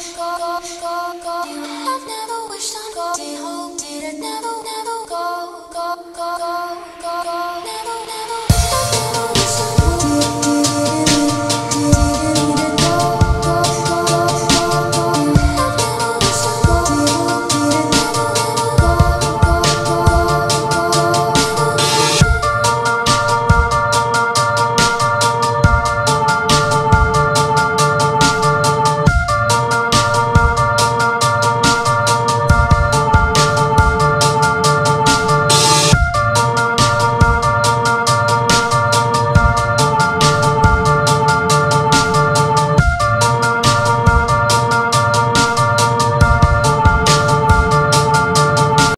go, go, go.